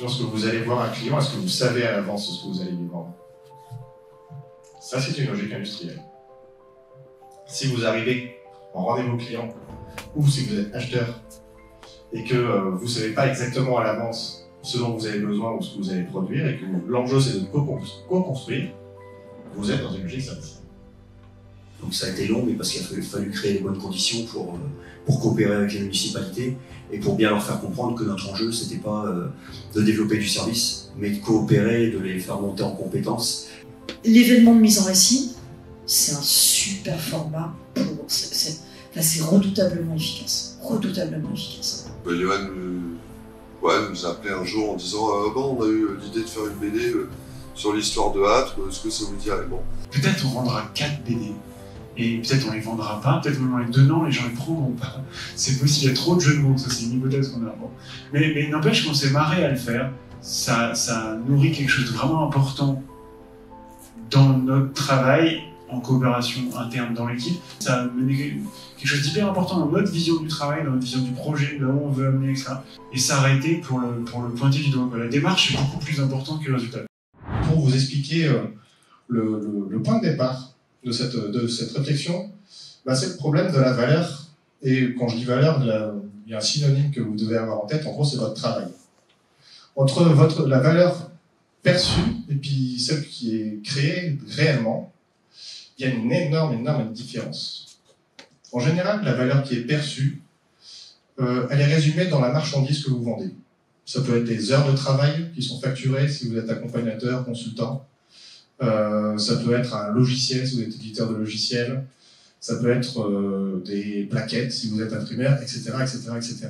lorsque vous allez voir un client, est-ce que vous savez à l'avance ce que vous allez lui vendre? Ça, c'est une logique industrielle. Si vous arrivez en rendez-vous client, ou si vous êtes acheteur, et que euh, vous ne savez pas exactement à l'avance ce dont vous avez besoin ou ce que vous allez produire, et que l'enjeu c'est de co-construire, vous êtes dans une logique service. Donc ça a été long, mais parce qu'il a fallu créer les bonnes conditions pour, euh, pour coopérer avec les municipalités et pour bien leur faire comprendre que notre enjeu, c'était pas euh, de développer du service, mais de coopérer, de les faire monter en compétences. L'événement de mise en récit, c'est un super format pour. C'est redoutablement efficace. Redoutablement efficace. Ben, Johan ouais, nous a appelé un jour en disant ah, bon, on a eu l'idée de faire une BD euh, sur l'histoire de Hâte, est-ce que ça vous dirait bon. Peut-être on vendra 4 BD. Et peut-être on les vendra pas, peut-être même en les donnant, les gens les prendront pas. C'est possible, il y a trop de jeux de mots, ça c'est une hypothèse qu'on a. Bon. Mais, mais n'empêche qu'on s'est marré à le faire. Ça, ça nourrit quelque chose de vraiment important dans notre travail en coopération interne dans l'équipe. Ça a mené quelque chose d'hyper important dans notre vision du travail, dans notre vision du projet, là où on veut amener ça. Et été pour le, pour le pointer du doigt. La démarche est beaucoup plus importante que le résultat. Pour vous expliquer euh, le, point de départ de cette, de cette réflexion, bah, c'est le problème de la valeur. Et quand je dis valeur, il y a un synonyme que vous devez avoir en tête, en gros, c'est votre travail. Entre votre, la valeur perçue et puis celle qui est créée réellement, il y a une énorme, énorme différence. En général, la valeur qui est perçue, euh, elle est résumée dans la marchandise que vous vendez. Ça peut être des heures de travail qui sont facturées si vous êtes accompagnateur, consultant. Euh, ça peut être un logiciel si vous êtes éditeur de logiciel. Ça peut être euh, des plaquettes si vous êtes imprimaire, etc., etc., etc.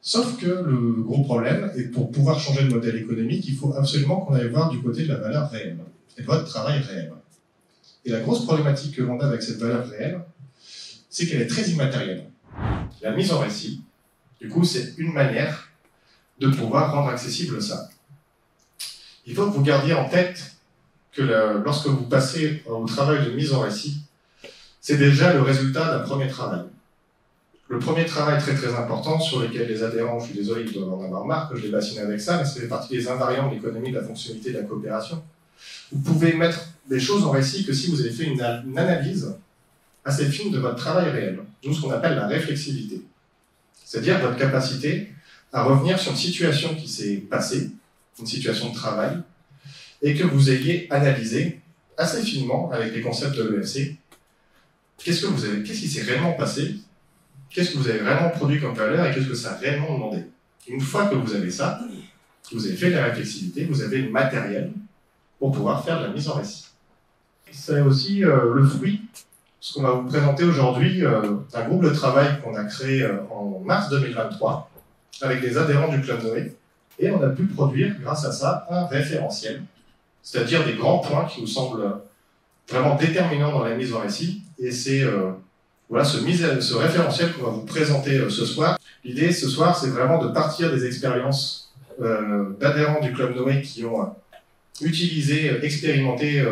Sauf que le gros problème, est pour pouvoir changer le modèle économique, il faut absolument qu'on aille voir du côté de la valeur réelle et de votre travail réel. Et la grosse problématique que l'on a avec cette valeur réelle, c'est qu'elle est très immatérielle. La mise en récit, du coup, c'est une manière de pouvoir rendre accessible ça. Il faut que vous gardiez en tête que lorsque vous passez au travail de mise en récit, c'est déjà le résultat d'un premier travail. Le premier travail très très important sur lequel les adhérents, je suis désolé, ils doivent en avoir marre que je les bassine avec ça, mais c'est fait partie des invariants de l'économie de la fonctionnalité de la coopération. Vous pouvez mettre des choses en récit que si vous avez fait une, analyse assez fine de votre travail réel. Nous, ce qu'on appelle la réflexivité. C'est-à-dire votre capacité à revenir sur une situation qui s'est passée, une situation de travail, et que vous ayez analysé assez finement avec les concepts de l'EFC. Qu'est-ce qui s'est réellement passé? Qu'est-ce que vous avez vraiment produit comme valeur et qu'est-ce que ça a réellement demandé? Une fois que vous avez ça, vous avez fait la réflexivité, vous avez le matériel pour pouvoir faire de la mise en récit. C'est aussi euh, le fruit, ce qu'on va vous présenter aujourd'hui, euh, un groupe de travail qu'on a créé euh, en mars 2023 avec des adhérents du Club Noé. Et on a pu produire, grâce à ça, un référentiel, c'est-à-dire des grands points qui nous semblent vraiment déterminants dans la mise en récit. Et c'est voilà ce, ce référentiel qu'on va vous présenter ce soir. L'idée ce soir, c'est vraiment de partir des expériences d'adhérents du Club Noé qui ont utilisé, expérimenté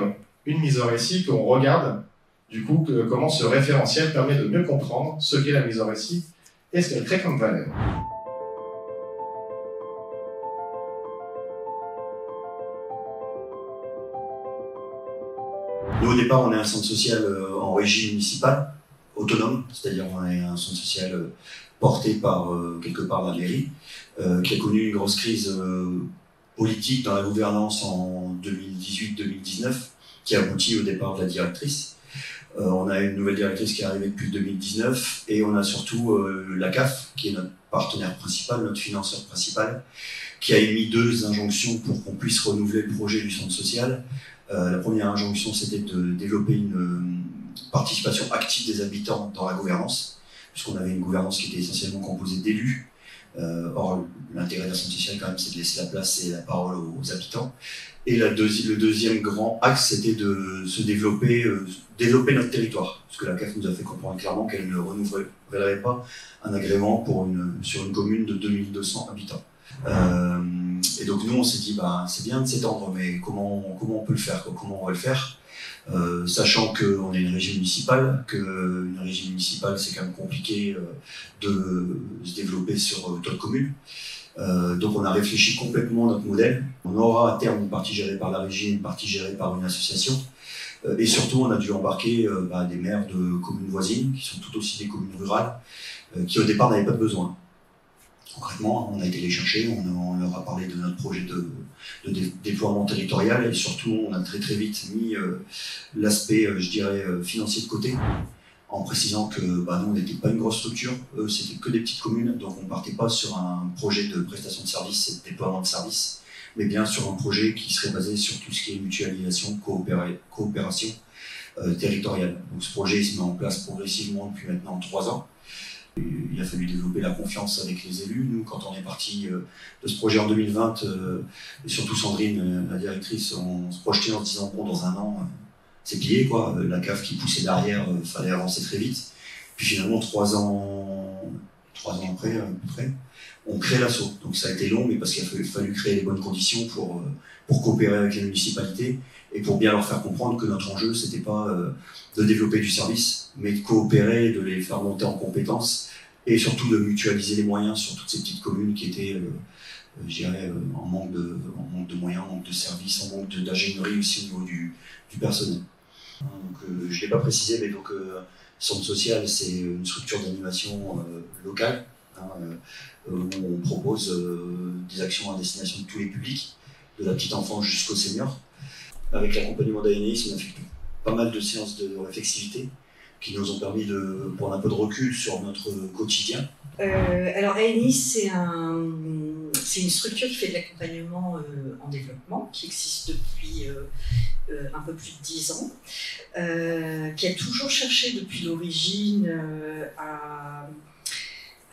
une mise en récit qu'on regarde, du coup, comment ce référentiel permet de mieux comprendre ce qu'est la mise en récit et ce qu'elle crée comme valeur. Au départ, on est un centre social euh, en régie municipale, autonome, c'est-à-dire on est un centre social euh, porté par euh, quelque part la mairie, qui a connu une grosse crise politique dans la gouvernance en 2018-2019 qui aboutit au départ de la directrice. On a une nouvelle directrice qui est arrivée depuis 2019 et on a surtout la CAF, qui est notre partenaire principal, notre financeur principal, qui a émis deux injonctions pour qu'on puisse renouveler le projet du centre social. Euh, la première injonction, c'était de développer une participation active des habitants dans la gouvernance, puisqu'on avait une gouvernance qui était essentiellement composée d'élus. or, l'intérêt d'un centre social, quand même, c'est de laisser la place et la parole aux habitants. Et le deuxième grand axe, c'était de se développer, euh, développer notre territoire. Parce que la CAF nous a fait comprendre clairement qu'elle ne renouvellerait pas un agrément pour une, sur une commune de 2200 habitants. Euh, et donc nous, on s'est dit, bah, c'est bien de s'étendre, mais comment, comment on peut le faire Comment on va le faire? Euh, Sachant qu'on est une régie municipale, qu'une régie municipale, c'est quand même compliqué de se développer sur d'autres communes. Euh, donc on a réfléchi complètement notre modèle. On aura à terme une partie gérée par la régie, une partie gérée par une association. Euh, et surtout, on a dû embarquer euh, bah, des maires de communes voisines, qui sont tout aussi des communes rurales, euh, qui au départ n'avaient pas de besoin. Concrètement, on a été les chercher, on, leur a parlé de notre projet de, de dé- déploiement territorial et surtout, on a très très vite mis euh, l'aspect, euh, je dirais, euh, financier de côté, en précisant que bah, nous, on n'était pas une grosse structure, c'était que des petites communes, donc on partait pas sur un projet de prestation de services et de déploiement de services, mais bien sur un projet qui serait basé sur tout ce qui est mutualisation, coopéra- coopération territoriale. Donc ce projet se met en place progressivement depuis maintenant trois ans. Il a fallu développer la confiance avec les élus. Nous, quand on est parti euh, de ce projet en 2020, euh, et surtout Sandrine, euh, la directrice, on se projetait en se disant bon, dans un an, c'est plié quoi. La cave qui poussait derrière, euh, fallait avancer très vite. Puis finalement, trois ans, trois ans après, à peu près, on crée l'assaut. Donc ça a été long, mais parce qu'il a fallu, créer les bonnes conditions pour coopérer avec les municipalités et pour bien leur faire comprendre que notre enjeu, c'était pas euh, de développer du service, mais de coopérer, de les faire monter en compétences et surtout de mutualiser les moyens sur toutes ces petites communes qui étaient, euh, euh, je dirais, en, manque de, en manque de moyens, en manque de services, en manque d'ingénierie aussi au niveau du, du personnel. Donc, je ne l'ai pas précisé, mais donc, Centre social, c'est une structure d'animation locale hein, où on propose des actions à destination de tous les publics, de la petite enfance jusqu'au senior. Avec l'accompagnement d'ANIS, on a fait pas mal de séances de réflexivité qui nous ont permis de prendre un peu de recul sur notre quotidien. Euh, alors ANIS, c'est un, c'est une structure qui fait de l'accompagnement euh, en développement, qui existe depuis euh, un peu plus de 10 ans, qui a toujours cherché depuis l'origine à,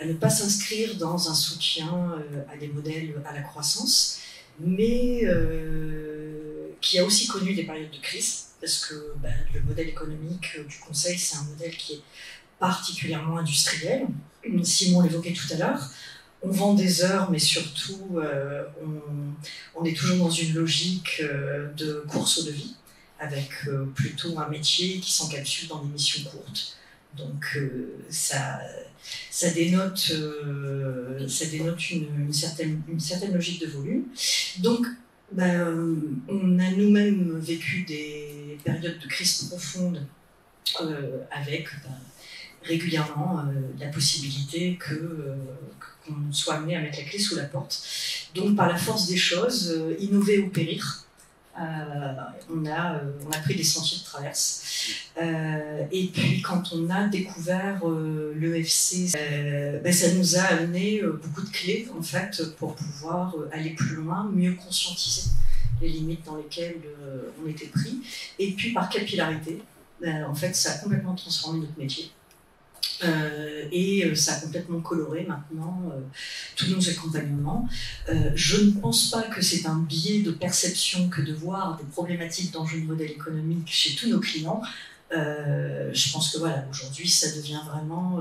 ne pas s'inscrire dans un soutien à des modèles à la croissance, mais qui a aussi connu des périodes de crise, parce que ben, le modèle économique euh, du Conseil, c'est un modèle qui est particulièrement industriel. Simon l'évoquait tout à l'heure. On vend des heures, mais surtout, euh, on, est toujours dans une logique euh, de course au devis, avec plutôt un métier qui s'encapsule dans des missions courtes. Donc, ça, ça dénote, ça dénote une, une certaine, une certaine logique de volume. Donc, ben, on a nous-mêmes vécu des périodes de crise profonde euh, avec ben, régulièrement euh, la possibilité que, euh, qu'on soit amené à mettre la clé sous la porte. Donc, par la force des choses, euh, innover ou périr. Euh, on, a, euh, on a pris des sentiers de traverse. Euh, et puis, quand on a découvert l'EFC, ben, ça nous a amené beaucoup de clés, en fait, pour pouvoir aller plus loin, mieux conscientiser les limites dans lesquelles on était pris. Et puis, par capillarité, en fait, ça a complètement transformé notre métier. Euh, et euh, ça a complètement coloré maintenant euh, tous nos accompagnements. Je ne pense pas que c'est un biais de perception que de voir des problématiques d'enjeux de modèle économique chez tous nos clients. Je pense que voilà, aujourd'hui, ça devient vraiment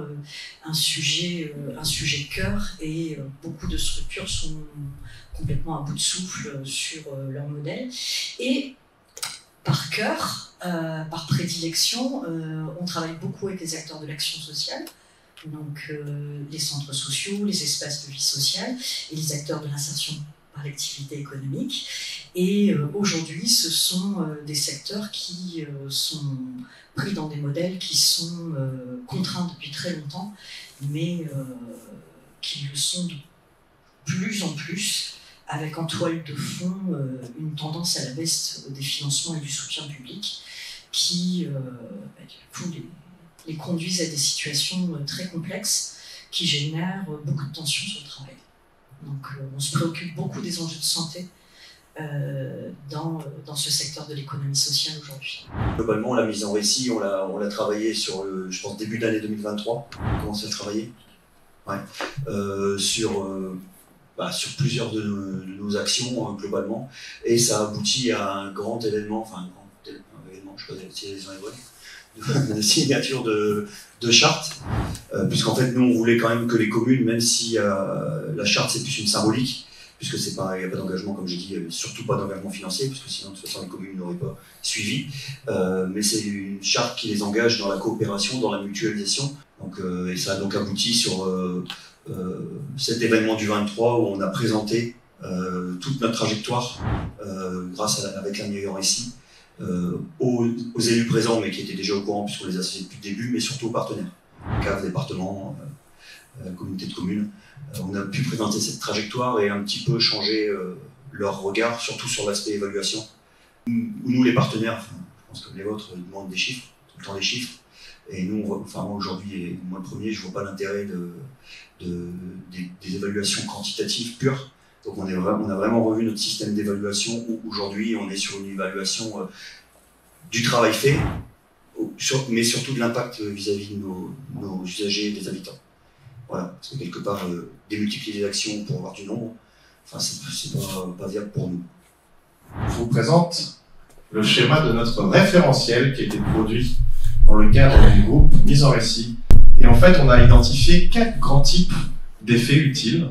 un sujet, un sujet cœur et beaucoup de structures sont complètement à bout de souffle sur leur modèle. Par cœur, euh, par prédilection, euh, on travaille beaucoup avec les acteurs de l'action sociale, donc euh, les centres sociaux, les espaces de vie sociale et les acteurs de l'insertion par l'activité économique. Et aujourd'hui, ce sont des secteurs qui sont pris dans des modèles qui sont contraints depuis très longtemps, mais qui le sont de plus en plus avec en toile de fond euh, une tendance à la baisse des financements et du soutien public qui, euh, bah, les, les conduisent à des situations euh, très complexes qui génèrent beaucoup de tensions sur le travail. Donc on se préoccupe beaucoup des enjeux de santé dans, dans ce secteur de l'économie sociale aujourd'hui. Globalement, la mise en récit, on l'a, on l'a travaillé sur, le, je pense, début d'année 2023. On a commencé à travailler. Ouais. Sur, bah, sur plusieurs de nos, actions, hein, globalement. Et ça aboutit à un grand événement, enfin, un grand événement, je ne sais pas si les vrai, de, de signature de, charte. Euh, puisqu'en fait, nous, on voulait quand même que les communes, même si euh, la charte, c'est plus une symbolique, puisque c'est pas, il n'y a pas d'engagement, comme j'ai dit, euh, surtout pas d'engagement financier, puisque sinon, de toute façon, les communes n'auraient pas suivi. Mais c'est une charte qui les engage dans la coopération, dans la mutualisation. Donc, et ça a donc abouti sur cet événement du 23 où on a présenté toute notre trajectoire grâce à, avec la meilleure ici aux, élus présents, mais qui étaient déjà au courant puisqu'on les a depuis le début, mais surtout aux partenaires, CAF, département, communauté de communes. on a pu présenter cette trajectoire et un petit peu changer leur regard, surtout sur l'aspect évaluation. Nous, les partenaires, je pense que les vôtres, demandent des chiffres, tout le temps des chiffres. Et nous, enfin moi aujourd'hui, moi le premier, je vois pas l'intérêt de, des, évaluations quantitatives pures. Donc on, a vraiment revu notre système d'évaluation où aujourd'hui on est sur une évaluation euh, du travail fait, mais surtout de l'impact vis-à-vis de nos, usagers et des habitants. Voilà, parce que quelque part, euh, démultiplier les actions pour avoir du nombre, enfin, c'est pas viable pour nous. Je vous présente le schéma de notre référentiel qui a été produit dans le cadre du groupe Mise en récit. Et en fait, on a identifié quatre grands types d'effets utiles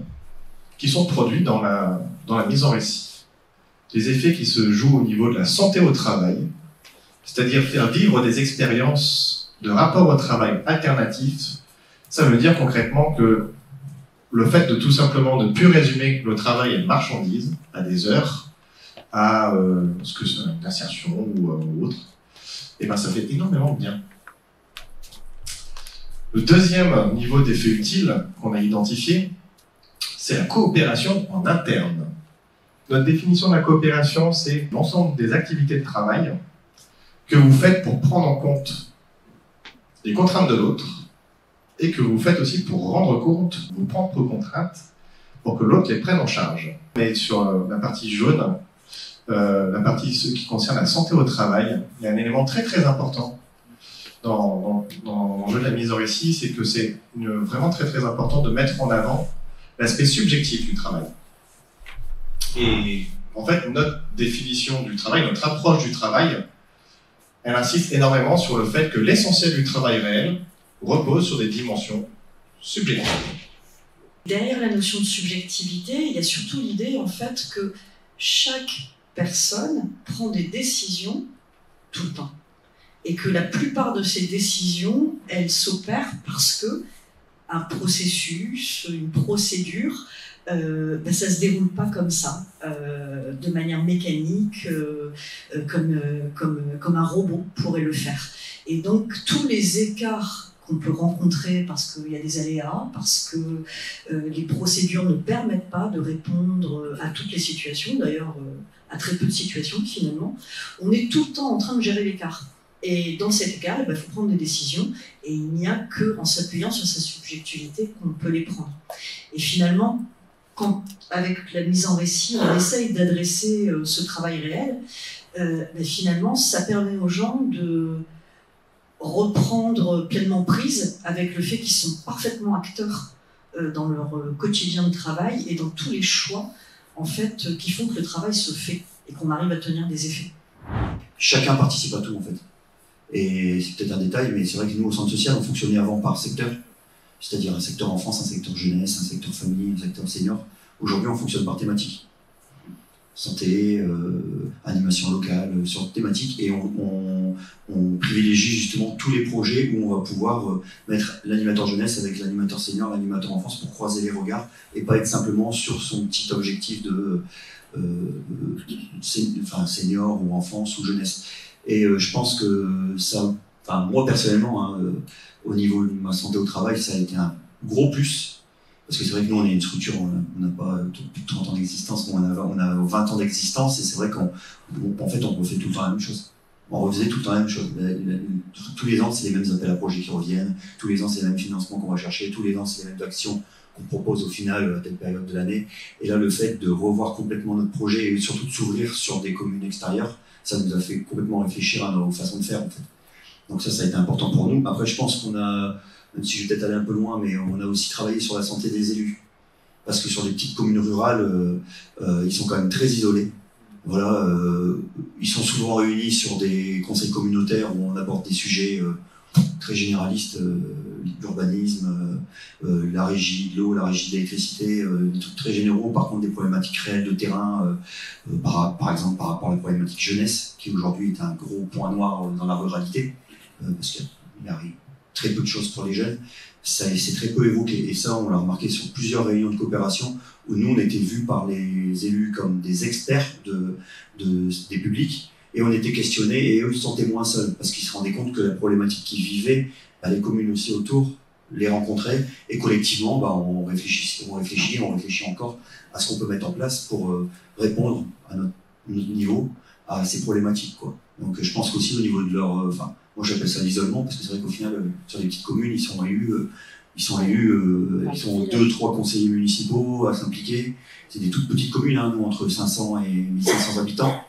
qui sont produits dans la, mise en récit. Les effets qui se jouent au niveau de la santé au travail, c'est-à-dire faire vivre des expériences de rapport au travail alternatifs. Ça veut dire concrètement que le fait de tout simplement ne plus résumer le travail à une marchandise, à des heures, à euh, ce que c'est une insertion ou, euh, autre, et eh ben ça fait énormément de bien. Le deuxième niveau d'effet utile qu'on a identifié, c'est la coopération en interne. Notre définition de la coopération, c'est l'ensemble des activités de travail que vous faites pour prendre en compte les contraintes de l'autre et que vous faites aussi pour rendre compte vos propres contraintes pour que l'autre les prenne en charge. Mais sur euh, la partie jaune, euh, la partie qui concerne la santé au travail, il y a un élément très très important dans, dans, l'enjeu de la mise en récit, c'est que c'est vraiment très très important de mettre en avant l'aspect subjectif du travail. Et en fait, notre définition du travail, notre approche du travail, elle insiste énormément sur le fait que l'essentiel du travail réel repose sur des dimensions subjectives. Derrière la notion de subjectivité, il y a surtout l'idée en fait que chaque personne prend des décisions tout le temps. Et que la plupart de ces décisions, elles s'opèrent parce que un processus, une procédure, euh, ben ça se déroule pas comme ça, euh, de manière mécanique, euh, comme, comme, comme un robot pourrait le faire. Et donc tous les écarts qu'on peut rencontrer parce qu'il y a des aléas, parce que les procédures ne permettent pas de répondre à toutes les situations, d'ailleurs à très peu de situations finalement, on est tout le temps en train de gérer l'écart. Et dans cet écart, il faut prendre des décisions, et il n'y a que en s'appuyant sur sa subjectivité qu'on peut les prendre. Et finalement, quand, avec la mise en récit, on essaye d'adresser euh, ce travail réel, euh, ben, finalement, ça permet aux gens de reprendre pleinement prise avec le fait qu'ils sont parfaitement acteurs euh, dans leur quotidien de travail et dans tous les choix en fait, qui font que le travail se fait et qu'on arrive à tenir des effets. Chacun participe à tout, en fait. Et c'est peut-être un détail, mais c'est vrai que nous, au centre social, on fonctionnait avant par secteur, c'est-à-dire un secteur enfance, un secteur jeunesse, un secteur famille, un secteur senior. Aujourd'hui, on fonctionne par thématique. Santé, euh, animation locale, euh, sur thématique, et on, privilégie justement tous les projets où on va pouvoir euh, mettre l'animateur jeunesse avec l'animateur senior, l'animateur enfance pour croiser les regards et pas être simplement sur son petit objectif de senior ou enfance ou jeunesse. Et je pense que ça, enfin, moi personnellement, hein, au niveau de ma santé au travail, ça a été un gros plus parce que c'est vrai que nous, on est une structure, on n'a pas plus de 30 ans d'existence, on a, on a 20 ans d'existence, et c'est vrai qu'en en fait, on refait tout le temps la même chose. On refaisait tout le temps la même chose. Tous les ans, c'est les mêmes appels à projets qui reviennent, tous les ans, c'est les mêmes financements qu'on va chercher, tous les ans, c'est les mêmes actions qu'on propose au final à telle période de l'année. Et là, le fait de revoir complètement notre projet et surtout de s'ouvrir sur des communes extérieures, ça nous a fait complètement réfléchir à nos façons de faire, en fait. Donc ça, ça a été important pour nous. Après, je pense qu'on a même si je vais peut-être aller un peu loin, mais on a aussi travaillé sur la santé des élus. Parce que sur les petites communes rurales, euh, euh, ils sont quand même très isolés. Voilà, euh, ils sont souvent réunis sur des conseils communautaires où on aborde des sujets très généralistes, l'urbanisme, la régie de l'eau, la régie de l'électricité, des trucs très généraux. Par contre, des problématiques réelles de terrain, par, exemple par rapport à la problématique jeunesse, qui aujourd'hui est un gros point noir dans la ruralité, parce qu'il arrive très peu de choses pour les jeunes. C'est très peu évoqué. Et ça, on l'a remarqué sur plusieurs réunions de coopération où nous, on était vus par les élus comme des experts de, de des publics et on était questionnés et eux se sentaient moins seuls parce qu'ils se rendaient compte que la problématique qu'ils vivaient, bah, les communes aussi autour les rencontraient et collectivement, bah, on, réfléchit, on réfléchit, on réfléchit encore à ce qu'on peut mettre en place pour euh, répondre à notre, niveau à ces problématiques. Quoi. Donc je pense qu'aussi au niveau de leur... Euh, enfin, moi j'appelle ça l'isolement parce que c'est vrai qu'au final, euh, sur les petites communes, ils sont élus... ils sont élus, ils sont deux, trois conseillers municipaux à s'impliquer. C'est des toutes petites communes, hein, nous, entre 500 et 1500 habitants.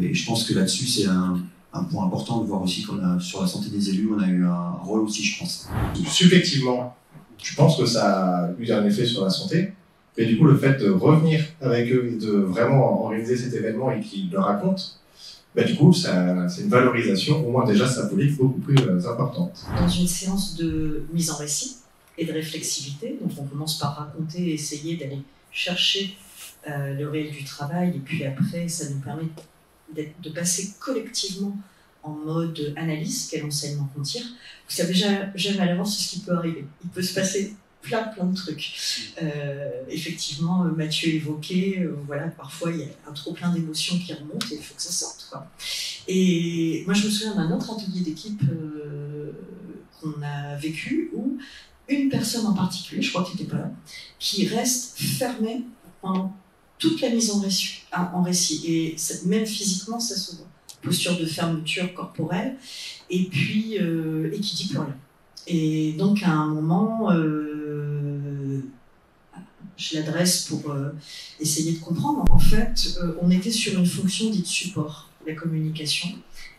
Et je pense que là-dessus, c'est un, un point important de voir aussi qu'on a, sur la santé des élus, on a eu un rôle aussi, je pense. Subjectivement, tu penses que ça a eu un effet sur la santé, mais du coup, le fait de revenir avec eux et de vraiment organiser cet événement et qu'ils le racontent, bah, du coup, c'est une valorisation, au moins déjà symbolique, beaucoup plus euh, importante. Dans une séance de mise en récit et de réflexivité, donc on commence par raconter, essayer d'aller chercher euh, le réel du travail, et puis après, ça nous permet de passer collectivement en mode analyse, quel enseignement qu'on tire. Vous savez jamais à l'avance ce qui peut arriver. Il peut se passer plein plein de trucs. Euh, effectivement, Mathieu évoquait, euh, voilà, parfois il y a un trop plein d'émotions qui remontent et il faut que ça sorte. Quoi. Et moi je me souviens d'un autre atelier d'équipe euh, qu'on a vécu où une personne en particulier, je crois que tu n'étais pas là, qui reste fermée pendant toute la mise en récit. En récit. Et même physiquement, ça se voit. Posture de fermeture corporelle, et puis, euh, et qui dit plus rien. Et donc, à un moment, euh, je l'adresse pour euh, essayer de comprendre. En fait, on était sur une fonction dite support, la communication.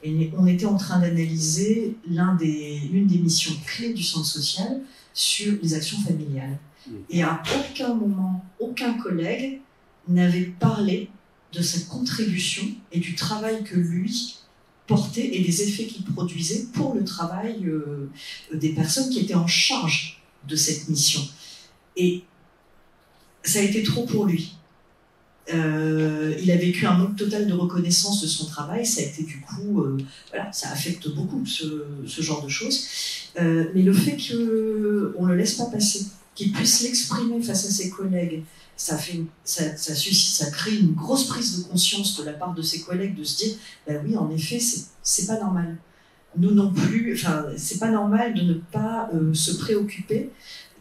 Et on était en train d'analyser l'une des, des missions clés du centre social sur les actions familiales. Mmh. Et à aucun moment, aucun collègue n'avait parlé de sa contribution et du travail que lui portait et des effets qu'il produisait pour le travail euh, des personnes qui étaient en charge de cette mission. Et ça a été trop pour lui. Euh, il a vécu un manque total de reconnaissance de son travail. Ça a été du coup, euh, voilà, ça affecte beaucoup ce, ce genre de choses. mais le fait qu'on ne le laisse pas passer, qu'il puisse l'exprimer face à ses collègues, ça, crée une grosse prise de conscience de la part de ses collègues de se dire, ben oui, en effet, c'est pas normal. Nous non plus, enfin, c'est pas normal de ne pas euh, se préoccuper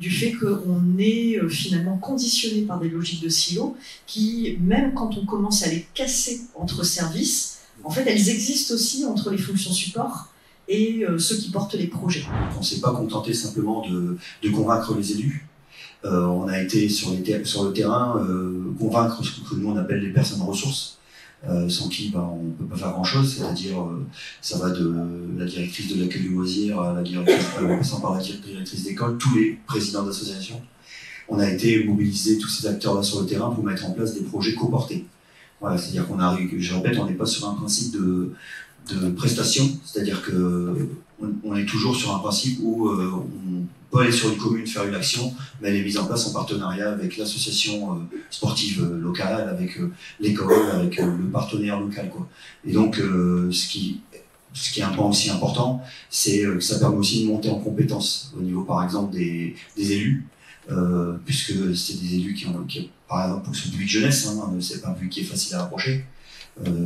du fait qu'on est euh, finalement conditionné par des logiques de silo qui, même quand on commence à les casser entre services, en fait, elles existent aussi entre les fonctions support et euh, ceux qui portent les projets. On ne s'est pas contenté simplement de, convaincre les élus, on a été sur, sur le terrain euh, convaincre ce que nous on appelle les personnes ressources, euh, sans qui bah, on ne peut pas faire grand-chose, c'est-à-dire ça va de la directrice de l'accueil du loisir à la directrice, passant par la directrice d'école, tous les présidents d'associations. On a été mobiliser tous ces acteurs-là sur le terrain pour mettre en place des projets coportés. Voilà, c'est-à-dire qu'on arrive, je répète, on n'est pas sur un principe de, de prestation, c'est-à-dire que on, est toujours sur un principe où on peut aller sur une commune faire une action, mais elle est mise en place en partenariat avec l'association euh, sportive euh, locale, avec euh, l'école, avec le partenaire local. Quoi. Et donc, ce, qui, ce qui est un point aussi important, c'est que ça permet aussi de monter en compétence au niveau, par exemple, des, élus, puisque c'est des élus qui ont, par exemple, pour ce public jeunesse, hein, c'est pas un public qui est facile à approcher,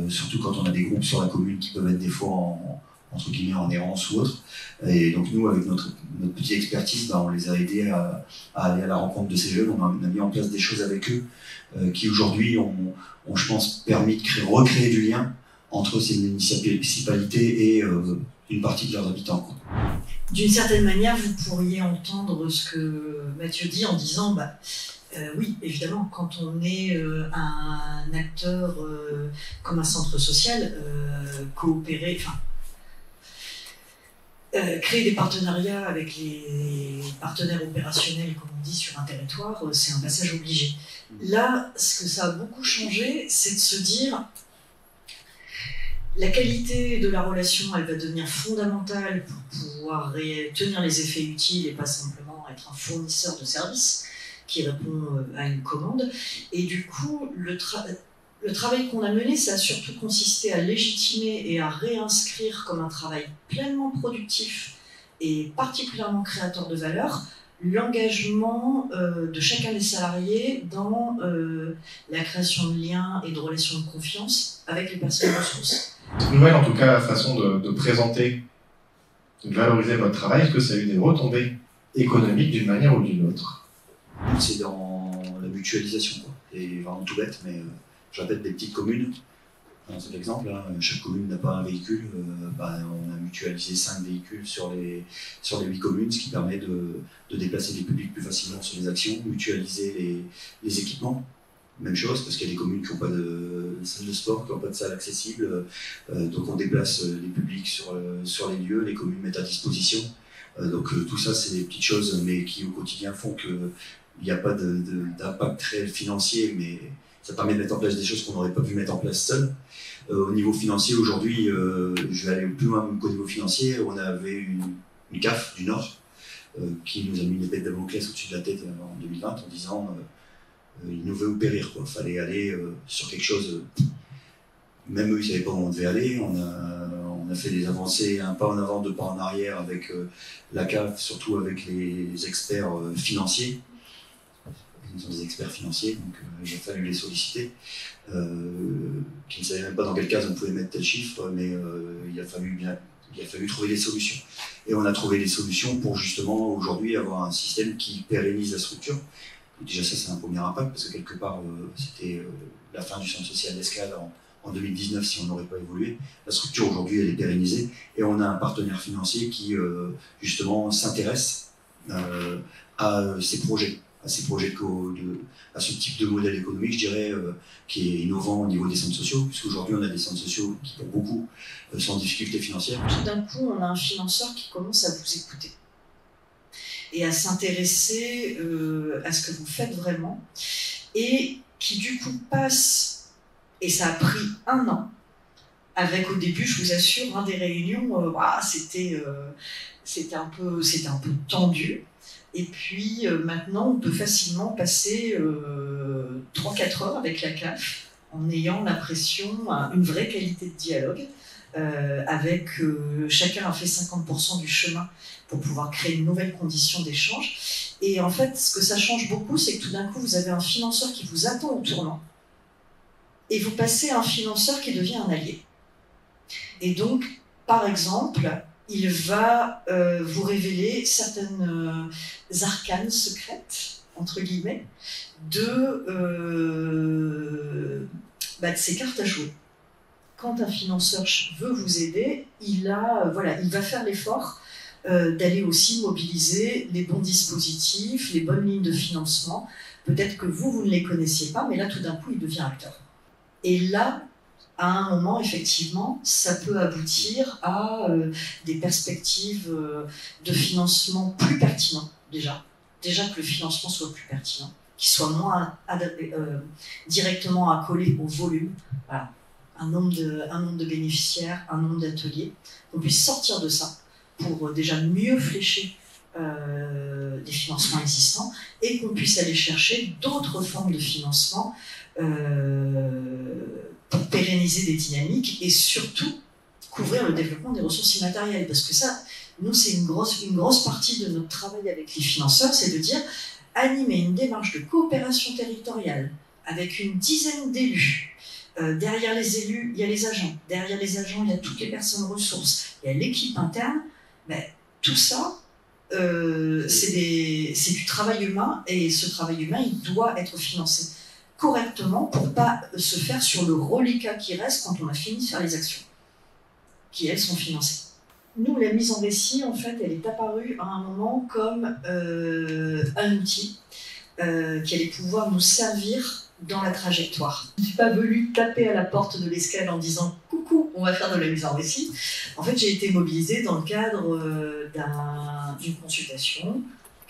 surtout quand on a des groupes sur la commune qui peuvent être des fois en entre guillemets en errance ou autre. Et donc nous, avec notre, petite expertise, ben, on les a aidés à, aller à la rencontre de ces jeunes. On a, mis en place des choses avec eux euh, qui aujourd'hui ont, je pense, permis de créer, recréer du lien entre ces municipalités et euh, une partie de leurs habitants. D'une certaine manière, vous pourriez entendre ce que Mathieu dit en disant, bah, euh, oui, évidemment, quand on est un acteur comme un centre social, coopérer, enfin, euh, créer des partenariats avec les partenaires opérationnels, comme on dit, sur un territoire, euh, c'est un passage obligé. Là, ce que ça a beaucoup changé, c'est de se dire la qualité de la relation, elle va devenir fondamentale pour pouvoir tenir les effets utiles et pas simplement être un fournisseur de services qui répond euh, à une commande. Et du coup, le, travail le travail qu'on a mené, ça a surtout consisté à légitimer et à réinscrire comme un travail pleinement productif et particulièrement créateur de valeur l'engagement euh, de chacun des salariés dans euh, la création de liens et de relations de confiance avec les personnes ressources. Cette nouvelle, en tout cas, façon de, de présenter, de valoriser votre travail, est-ce que ça a eu des retombées économiques d'une manière ou d'une autre? C'est dans la mutualisation, quoi. Et vraiment tout bête, mais euh, je répète, des petites communes, un seul exemple, hein, chaque commune n'a pas un véhicule, euh, bah, on a mutualisé 5 véhicules sur les, sur les 8 communes, ce qui permet de, de déplacer les publics plus facilement sur les actions, mutualiser les, équipements. Même chose, parce qu'il y a des communes qui n'ont pas de salle de sport, qui n'ont pas de salle accessible, euh, donc on déplace les publics sur, euh, sur les lieux, les communes mettent à disposition. Euh, donc euh, tout ça, c'est des petites choses, mais qui au quotidien font qu'il n'y a pas d'impact réel financier, mais ça permet de mettre en place des choses qu'on n'aurait pas pu mettre en place seul. Euh, au niveau financier, aujourd'hui, euh, je vais aller plus loin qu'au niveau financier. On avait une, CAF du Nord euh, qui nous a mis une épée de Damoclès au-dessus de la tête en 2020 en disant il nous veut ou périr. Il fallait aller sur quelque chose. même eux, ils ne savaient pas où on devait aller. On a, fait des avancées, un pas en avant, deux pas en arrière avec la CAF, surtout avec les experts financiers. Sont des experts financiers, donc euh, a fallu les solliciter euh, qui ne savaient même pas dans quelle case on pouvait mettre tel chiffre, mais euh, il, a fallu bien, il a fallu trouver des solutions. Et on a trouvé des solutions pour justement aujourd'hui avoir un système qui pérennise la structure. Déjà ça c'est un premier impact parce que quelque part c'était la fin du centre social d'escale en, en 2019 si on n'aurait pas évolué. La structure aujourd'hui elle est pérennisée et on a un partenaire financier qui justement s'intéresse à ces projets à ce type de modèle économique, je dirais, euh, qui est innovant au niveau des centres sociaux, puisqu'aujourd'hui on a des centres sociaux qui, pour beaucoup, euh, sont en difficulté financière. Tout d'un coup, on a un financeur qui commence à vous écouter et à s'intéresser euh, à ce que vous faites vraiment et qui du coup passe, et ça a pris un an, avec au début, je vous assure, hein, des réunions, euh, c'était un peu tendu. Et puis euh, maintenant, on peut facilement passer euh, 3-4 heures avec la CAF en ayant l'impression, un- une vraie qualité de dialogue, euh, avec euh, chacun a fait 50% du chemin pour pouvoir créer une nouvelle condition d'échange. Et en fait, ce que ça change beaucoup, c'est que tout d'un coup, vous avez un financeur qui vous attend au tournant, et vous passez à un financeur qui devient un allié. Et donc, par exemple, il va euh, vous révéler certaines euh, arcanes secrètes, entre guillemets, de, euh, bah, ces cartes à jouer. Quand un financeur veut vous aider, il, a, voilà, il va faire l'effort d'aller aussi mobiliser les bons dispositifs, les bonnes lignes de financement. Peut-être que vous, vous ne les connaissiez pas, mais là, tout d'un coup, il devient acteur. Et là, à un moment, effectivement, ça peut aboutir à euh, des perspectives euh, de financement plus pertinents, déjà. Déjà que le financement soit plus pertinent, qu'il soit moins euh, directement accolé au volume. Voilà. Un nombre, de, un nombre de bénéficiaires, un nombre d'ateliers. Qu'on puisse sortir de ça pour euh, déjà mieux flécher euh, les financements existants et qu'on puisse aller chercher d'autres formes de financement euh, pour pérenniser des dynamiques et surtout couvrir le développement des ressources immatérielles. Parce que ça, nous, c'est une grosse, partie de notre travail avec les financeurs, c'est de dire animer une démarche de coopération territoriale avec une dizaine d'élus. Euh, derrière les élus, il y a les agents. Derrière les agents, il y a toutes les personnes ressources. Il y a l'équipe interne. Tout ça, euh, c'est du travail humain et ce travail humain, il doit être financé correctement pour pas se faire sur le reliquat qui reste quand on a fini de faire les actions, qui elles sont financées. Nous, la mise en récit, en fait, elle est apparue à un moment comme euh, un outil euh, qui allait pouvoir nous servir dans la trajectoire. Je ne suis pas venue taper à la porte de l'escale en disant coucou, on va faire de la mise en récit. En fait, j'ai été mobilisée dans le cadre euh, d'un- d'une consultation,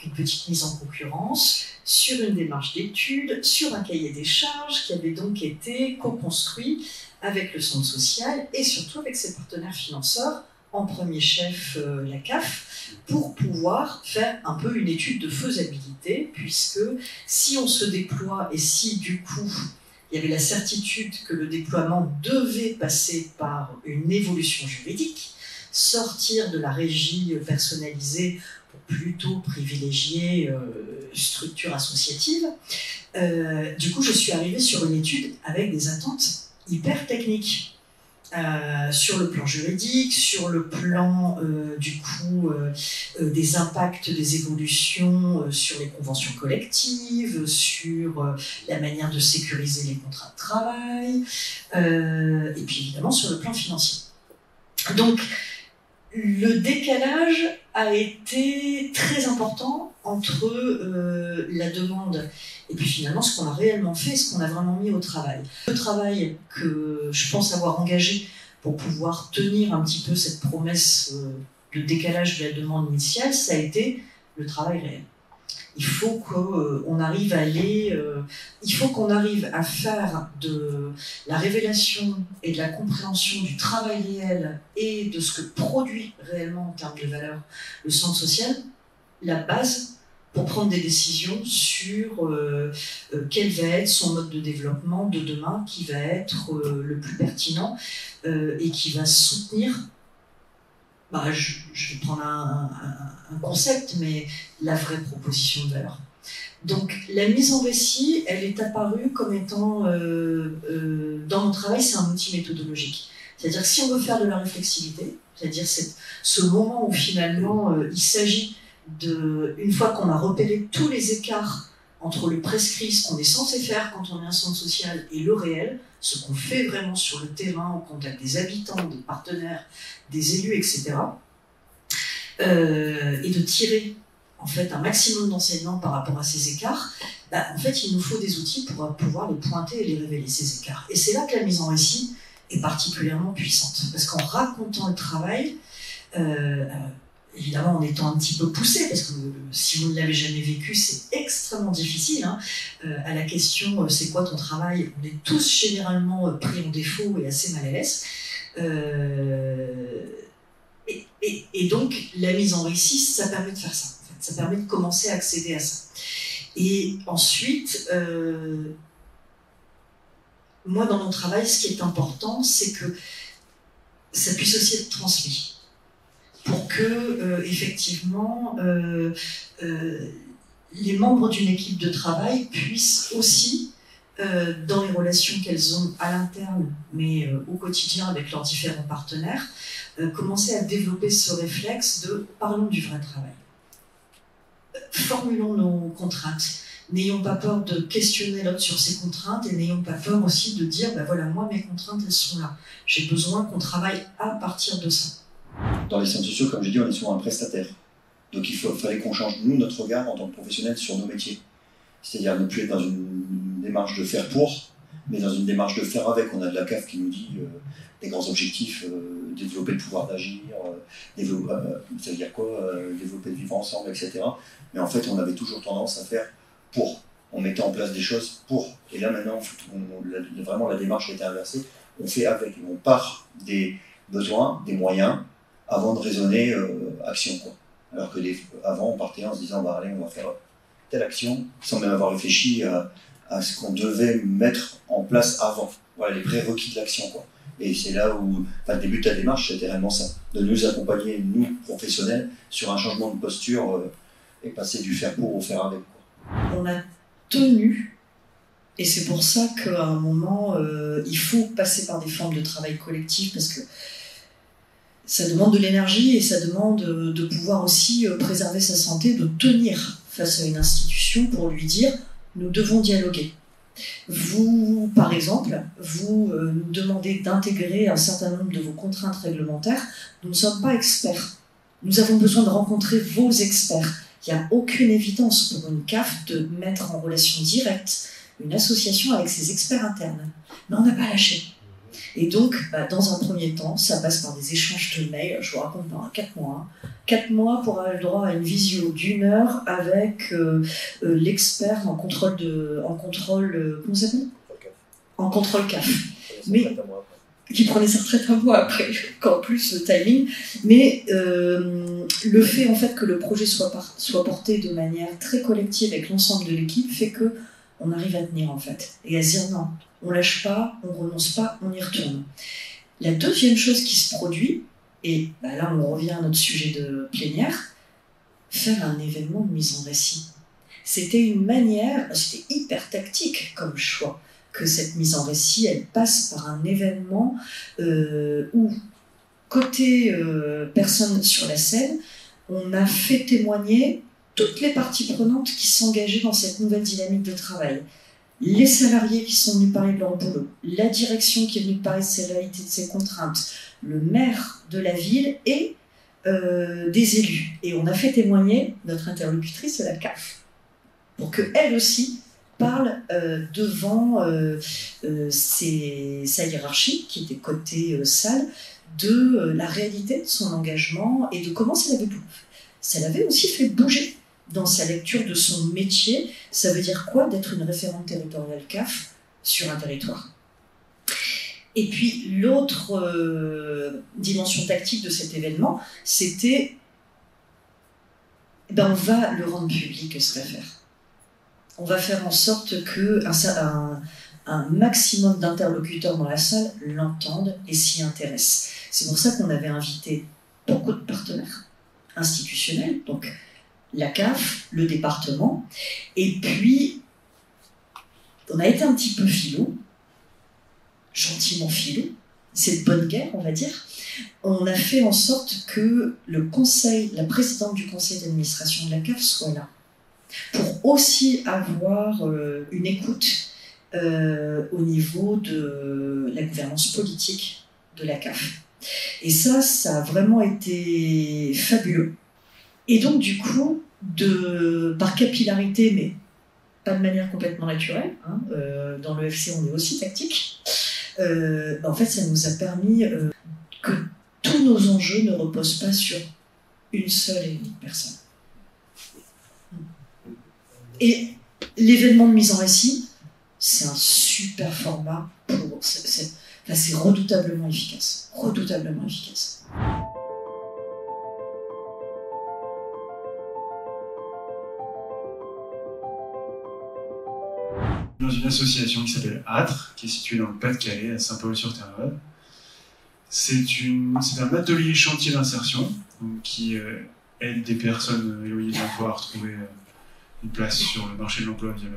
une petite mise en concurrence, sur une démarche d'étude, sur un cahier des charges qui avait donc été co-construit avec le centre social et surtout avec ses partenaires financeurs, en premier chef euh, la CAF, pour pouvoir faire un peu une étude de faisabilité, puisque si on se déploie et si du coup il y avait la certitude que le déploiement devait passer par une évolution juridique, sortir de la régie personnalisée plutôt privilégier euh, structure associative. Euh, du coup, je suis arrivée sur une étude avec des attentes hyper techniques. Euh, sur le plan juridique, sur le plan euh, du coup des impacts des évolutions sur les conventions collectives, sur la manière de sécuriser les contrats de travail, et puis évidemment sur le plan financier. Donc le décalage a été très important entre euh, la demande et puis finalement ce qu'on a réellement fait, ce qu'on a vraiment mis au travail. Le travail que je pense avoir engagé pour pouvoir tenir un petit peu cette promesse euh, de décalage de la demande initiale, ça a été le travail réel. Il faut qu'on arrive à aller, euh, il faut qu'on arrive à faire de la révélation et de la compréhension du travail réel et de ce que produit réellement en termes de valeur le centre social, la base pour prendre des décisions sur euh, euh, quel va être son mode de développement de demain, qui va être euh, le plus pertinent euh, et qui va soutenir. Bah, je, vais prendre un, concept, mais la vraie proposition de valeur. Donc la mise en récit, elle est apparue comme étant, euh, euh, dans mon travail, c'est un outil méthodologique. C'est-à-dire que si on veut faire de la réflexivité, c'est-à-dire ce moment où finalement euh, il s'agit de, une fois qu'on a repéré tous les écarts entre le prescrit, ce qu'on est censé faire quand on est un centre social, et le réel, ce qu'on fait vraiment sur le terrain, au contact des habitants, des partenaires, des élus, etc., euh, et de tirer en fait un maximum d'enseignements par rapport à ces écarts, bah, en fait il nous faut des outils pour pouvoir les pointer et les révéler ces écarts. Et c'est là que la mise en récit est particulièrement puissante, parce qu'en racontant le travail, euh, évidemment en étant un petit peu poussé, parce que euh, si vous ne l'avez jamais vécu, c'est extrêmement difficile. hein. Euh, à la question euh, c'est quoi ton travail, on est tous généralement pris en défaut et assez mal à l'aise. Et, donc la mise en récit, ça permet de faire ça. Ça permet de commencer à accéder à ça. Et ensuite, moi dans mon travail, ce qui est important, c'est que ça puisse aussi être transmis pour que euh, effectivement euh, euh, les membres d'une équipe de travail puissent aussi dans les relations qu'elles ont à l'interne mais au quotidien avec leurs différents partenaires commencer à développer ce réflexe de parlons du vrai travail formulons nos contraintes N'ayons pas peur de questionner l'autre sur ses contraintes et n'ayons pas peur aussi de dire, ben voilà, moi mes contraintes, elles sont là. J'ai besoin qu'on travaille à partir de ça. Dans les centres sociaux, comme j'ai dit, on est souvent un prestataire. Donc il fallait qu'on change, nous, notre regard en tant que professionnels sur nos métiers. C'est-à-dire ne plus être dans une démarche de faire pour, mais dans une démarche de faire avec. On a de la CAF qui nous dit euh, des grands objectifs, euh, développer le pouvoir d'agir, euh, développer, ça veut dire quoi Développer le vivre ensemble, etc. Mais en fait, on avait toujours tendance à faire pour. On mettait en place des choses pour. Et là, maintenant, vraiment, la démarche a été inversée. On fait avec. On part des besoins, des moyens, avant de raisonner euh, action. Quoi. Alors que avant, on partait en se disant, bah, allez, on va faire telle action, sans même avoir réfléchi à, ce qu'on devait mettre en place avant. Voilà, les prérequis de l'action. Et c'est là où, le début de ta démarche, c'était réellement ça, de nous accompagner, nous, professionnels, sur un changement de posture euh, et passer du faire pour au faire avec. On a tenu, et c'est pour ça qu'à un moment, euh, il faut passer par des formes de travail collectif, parce que ça demande de l'énergie et ça demande euh, de pouvoir aussi euh, préserver sa santé, de tenir face à une institution pour lui dire, nous devons dialoguer. Vous, par exemple, vous euh, nous demandez d'intégrer un certain nombre de vos contraintes réglementaires. Nous ne sommes pas experts. Nous avons besoin de rencontrer vos experts. Il n'y a aucune évidence pour une CAF de mettre en relation directe une association avec ses experts internes. Mais on n'a pas lâché. Et donc, bah, dans un premier temps, ça passe par des échanges de mails. Je vous raconte pendant 4 mois. 4 mois pour avoir le droit à une visio d'une heure avec euh, euh, l'expert en contrôle de. En contrôle. euh, comment ça s'appelle? En contrôle CAF. Mais- qui prenait sa retraite un mois après, qu'en plus le timing. Mais euh, le fait en fait que le projet soit, par- soit porté de manière très collective avec l'ensemble de l'équipe fait que on arrive à tenir en fait et à se dire non, on lâche pas, on renonce pas, on y retourne. La deuxième chose qui se produit, Et bah, là, on revient à notre sujet de plénière, faire un événement de mise en récit. C'était une manière, c'était hyper tactique comme choix, que cette mise en récit, elle passe par un événement euh, où, côté euh, personne sur la scène, on a fait témoigner toutes les parties prenantes qui s'engageaient dans cette nouvelle dynamique de travail. Les salariés qui sont venus parler de leur boulot, la direction qui est venue parler de ses réalités, de ses contraintes, le maire de la ville et euh, des élus. Et on a fait témoigner notre interlocutrice, la CAF, pour qu'elle aussi parle euh, devant euh, sa hiérarchie, qui était côté salle, de la réalité de son engagement et de comment ça l'avait, ça l'avait aussi fait bouger dans sa lecture de son métier, ça veut dire quoi d'être une référente territoriale CAF sur un territoire? Et puis l'autre euh, dimension tactique de cet événement, c'était ben on va le rendre public cette affaire. On va faire en sorte que un, un maximum d'interlocuteurs dans la salle l'entendent et s'y intéressent. C'est pour ça qu'on avait invité beaucoup de partenaires institutionnels, donc la CAF, le département. Et puis, on a été un petit peu philo, gentiment philo, c'est de bonne guerre, on va dire. On a fait en sorte que le conseil, la présidente du conseil d'administration de la CAF soit là, pour aussi avoir euh, une écoute euh, au niveau de la gouvernance politique de la CAF. Et ça, ça a vraiment été fabuleux. Et donc, du coup, de, par capillarité, mais pas de manière complètement naturelle, hein, euh, dans le FC, on est aussi tactique, euh, en fait, ça nous a permis euh, que tous nos enjeux ne reposent pas sur une seule et unique personne. Et l'événement de mise en récit, c'est un super format pour. C'est redoutablement efficace. Redoutablement efficace. Dans une association qui s'appelle ATRE, qui est située dans le Pas-de-Calais, à Saint-Paul-sur-Terre. C'est un atelier chantier d'insertion qui euh, aide des personnes éloignées de l'emploi à retrouver euh, une place sur le marché de l'emploi via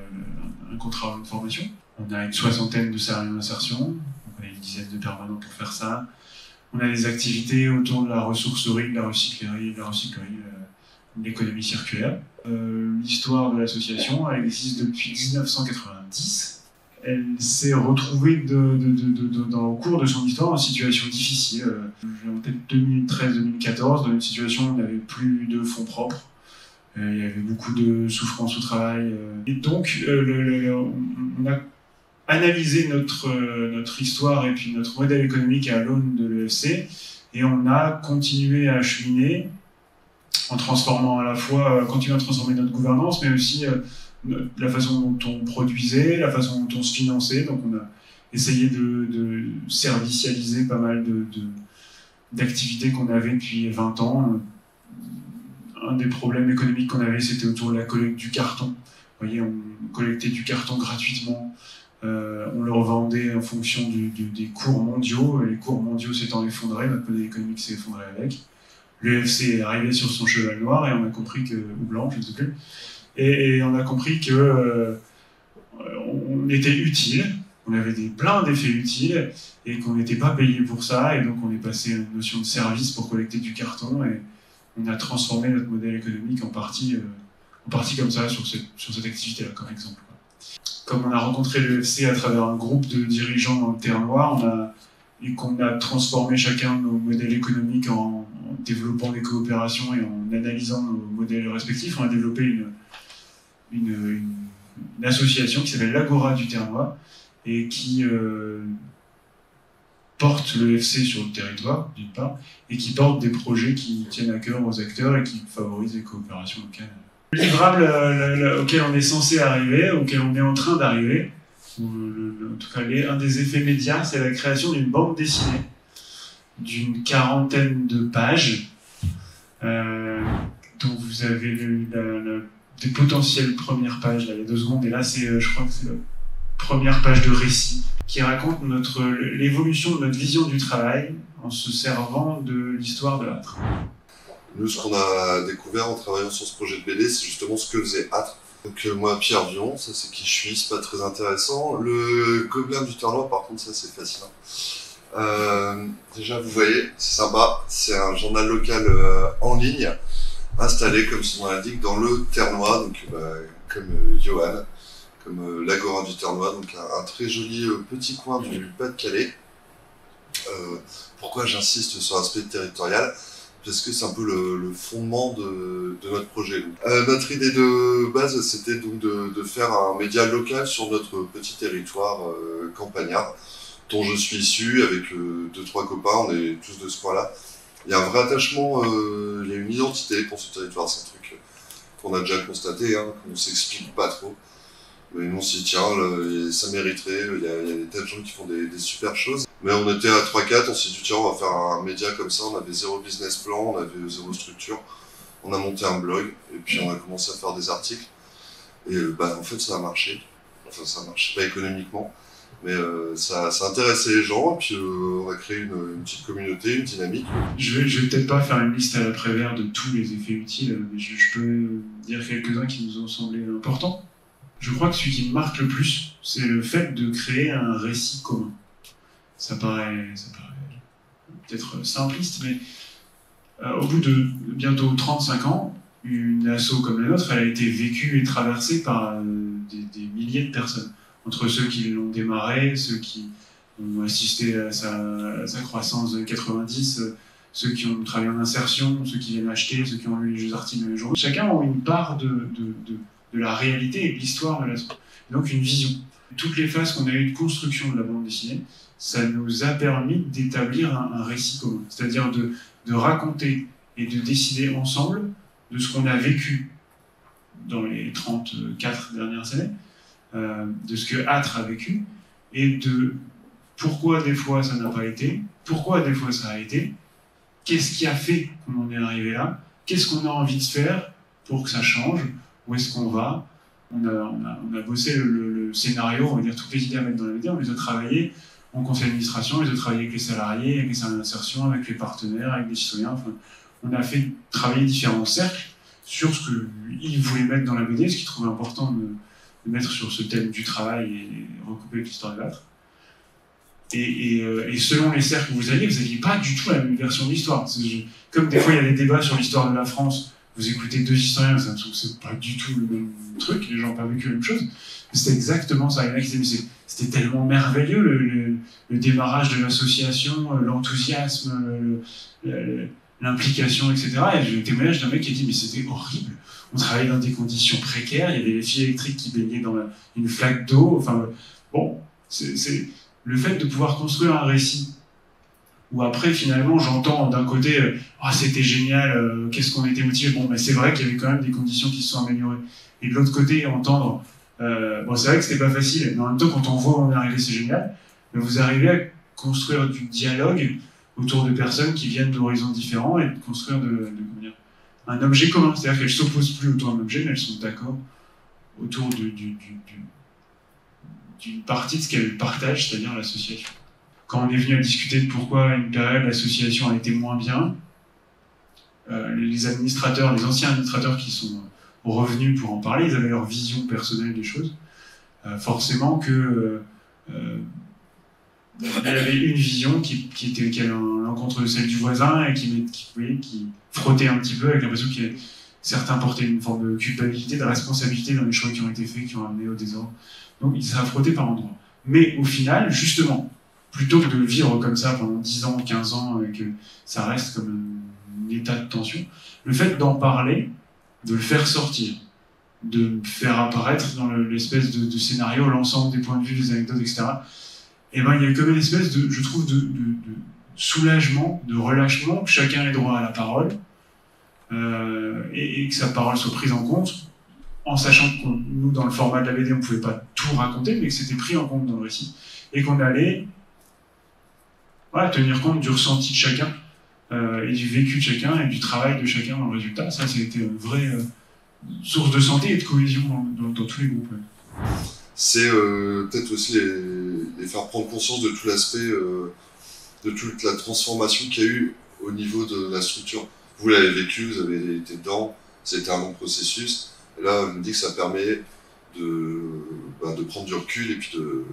un contrat de formation. On a une soixantaine de salariés d'insertion, on a une dizaine de permanents pour faire ça. On a des activités autour de la ressourcerie, de la recyclerie, de la recyclerie, euh, l'économie circulaire. L'histoire de l'association, elle existe depuis 1980 elle s'est retrouvée de, au cours de son histoire en situation difficile. J'ai en tête 2013-2014, dans une situation où on n'avait plus de fonds propres. Euh, il y avait beaucoup de souffrance au travail. Euh. Et donc, euh, on a analysé notre, notre histoire et puis notre modèle économique à l'aune de l'EFC et on a continué à cheminer en transformant à la fois, continuer à transformer notre gouvernance, mais aussi la façon dont on produisait, la façon dont on se finançait. Donc on a essayé de, servicialiser pas mal de, d'activités qu'on avait depuis 20 ans. Un des problèmes économiques qu'on avait, c'était autour de la collecte du carton. Vous voyez, on collectait du carton gratuitement. Euh, on le revendait en fonction des cours mondiaux. Et les cours mondiaux s'étant effondrés, notre modèle économique s'est effondré avec. L'UFC est arrivé sur son cheval noir et on a compris que, ou blanc, je ne sais plus, et, on a compris que euh, on était utile, on avait plein d'effets utiles et qu'on n'était pas payé pour ça. Et donc on est passé à une notion de service pour collecter du carton et on a transformé notre modèle économique en partie, euh, en partie comme ça sur cette, activité-là, comme exemple. Comme on a rencontré l'UFC à travers un groupe de dirigeants dans le Terre Noir, on a, et qu'on a transformé chacun nos modèles économiques en, développant des coopérations et en analysant nos modèles respectifs, on a développé une, une, association qui s'appelle l'Agora du Ternois et qui euh, porte le FC sur le territoire, d'une part, et qui porte des projets qui tiennent à cœur aux acteurs et qui favorisent les coopérations locales. Le livrable euh, auquel on est censé arriver, auquel on est en train d'arriver, en tout cas un des effets médias, c'est la création d'une bande dessinée d'une quarantaine de pages, euh, dont vous avez la des potentielles premières pages, là, il y a deux secondes, et là, c'est, euh, je crois que c'est la première page de récit qui raconte notre l'évolution de notre vision du travail en se servant de l'histoire de l'âtre. Nous, ce qu'on a découvert en travaillant sur ce projet de BD, c'est justement ce que faisait Âtre. Donc euh, moi, Pierre Vion, ça c'est qui je suis, c'est pas très intéressant. Le Gobelin du Ternoir, par contre, ça c'est fascinant. Euh, déjà, vous voyez, c'est sympa. C'est un journal local euh, en ligne, installé, comme son nom l'indique, dans le Ternois, donc bah, comme euh, Johan, comme l'Agora du Ternois, donc un, un très joli petit coin du Pas-de-Calais. pourquoi j'insiste sur l'aspect territorial? Parce que c'est un peu le, fondement de, notre projet. Euh, notre idée de base, c'était donc de, faire un média local sur notre petit territoire euh, campagnard, dont je suis issu avec euh, deux, trois copains, on est tous de ce coin-là. Il y a un vrai attachement, il y a une identité pour ce territoire, c'est un truc qu'on a déjà constaté, hein, qu'on s'explique pas trop. Mais on s'y tient, ça mériterait, il y, a, des tas de gens qui font des, super choses. Mais on était à 3-4, on s'est dit tiens on va faire un média comme ça, on avait zéro business plan, on avait zéro structure. On a monté un blog et puis on a commencé à faire des articles. Et euh, bah, en fait ça a marché. Enfin ça a marché, pas économiquement, mais euh, ça, ça a intéressé les gens et puis euh, on a créé une, petite communauté, une dynamique. Je vais, vais peut-être pas faire une liste à la prévère de tous les effets utiles, mais je, je peux dire quelques-uns qui nous ont semblé importants. Je crois que celui qui me marque le plus, c'est le fait de créer un récit commun ça paraît, ça paraît peut-être simpliste, mais euh, au bout de bientôt 35 ans, une asso comme la nôtre, elle a été vécue et traversée par euh, des, milliers de personnes. Entre ceux qui l'ont démarré, ceux qui ont assisté à sa, croissance de 90, ceux qui ont travaillé en insertion, ceux qui viennent acheter, ceux qui ont lu les jeux articles les journaux. Chacun a une part de, de la réalité et de l'histoire de l'asso. Donc une vision. Toutes les phases qu'on a eues de construction de la bande dessinée, ça nous a permis d'établir un, récit commun, c'est-à-dire de, de, raconter et de décider ensemble de ce qu'on a vécu dans les 34 dernières années, euh, de ce que Atre a vécu, et de pourquoi des fois ça n'a pas été, pourquoi des fois ça a été, qu'est-ce qui a fait qu'on en est arrivé là, qu'est-ce qu'on a envie de faire pour que ça change, où est-ce qu'on va. On a, on, a, on a, bossé le, scénario, on va dire toutes les idées à mettre dans la vidéo, on les a travaillées en conseil d'administration, ils ont travaillé avec les salariés, avec les services d'insertion, avec les partenaires, avec les citoyens. Enfin, on a fait travailler différents cercles sur ce qu'ils voulaient mettre dans la BD, ce qu'ils trouvaient important de, mettre sur ce thème du travail et recouper avec l'histoire de l'âtre. Et, euh, et, selon les cercles que vous aviez, vous n'aviez pas du tout la même version de l'histoire. Comme des fois il y a des débats sur l'histoire de la France, vous écoutez deux historiens, ça c'est pas du tout le même truc, les gens n'ont pas vécu la même chose. C'était exactement ça. Il y c'était tellement merveilleux le, le, démarrage de l'association, euh, l'enthousiasme, l'implication, etc. Et j'ai le témoignage d'un mec qui a dit mais c'était horrible. On travaillait dans des conditions précaires, il y avait des filles électriques qui baignaient dans une flaque d'eau. Enfin bon, c'est le fait de pouvoir construire un récit où après finalement j'entends d'un côté euh, ah c'était génial, euh, qu'est-ce qu'on était motivé. Bon, mais c'est vrai qu'il y avait quand même des conditions qui se sont améliorées. Et de l'autre côté entendre euh, bon, c'est vrai que c'était pas facile, mais en même temps, quand on voit où on est arrivé, c'est génial. Mais vous arrivez à construire du dialogue autour de personnes qui viennent d'horizons différents et de construire de, de dire, un objet commun. C'est-à-dire qu'elles s'opposent plus autour d'un objet, mais elles sont d'accord autour d'une du, du, partie de ce qu'elles partagent, c'est-à-dire l'association. Quand on est venu à discuter de pourquoi une période l'association a été moins bien, euh, les administrateurs, les anciens administrateurs qui sont revenus pour en parler, ils avaient leur vision personnelle des choses. Euh, forcément que euh, euh, avait une vision qui, était qui allait l'encontre de celle du voisin et qui, qui, qui frottait un petit peu avec l'impression que certains portaient une forme de culpabilité, de responsabilité dans les choix qui ont été faits, qui ont amené au désordre. Donc il s'est frotté par endroits. Mais au final, justement, plutôt que de vivre comme ça pendant 10 ans, 15 ans, et que ça reste comme un état de tension, le fait d'en parler, de le faire sortir, de faire apparaître dans l'espèce de, scénario l'ensemble des points de vue, des anecdotes, etc. Et ben il y a comme une espèce de, je trouve, de, soulagement, de relâchement, que chacun ait droit à la parole euh, et, que sa parole soit prise en compte, en sachant que nous, dans le format de la BD, on ne pouvait pas tout raconter, mais que c'était pris en compte dans le récit et qu'on allait voilà, tenir compte du ressenti de chacun euh, et du vécu de chacun et du travail de chacun dans le résultat. Ça, c'était une vraie euh, source de santé et de cohésion dans, tous les groupes. C'est euh, peut-être aussi les faire prendre conscience de tout l'aspect, de toute la transformation qu'il y a eu au niveau de la structure. Vous l'avez vécu, vous avez été dedans, c'était un long processus. Et là, on me dit que ça permet de, bah, de prendre du recul et puis de,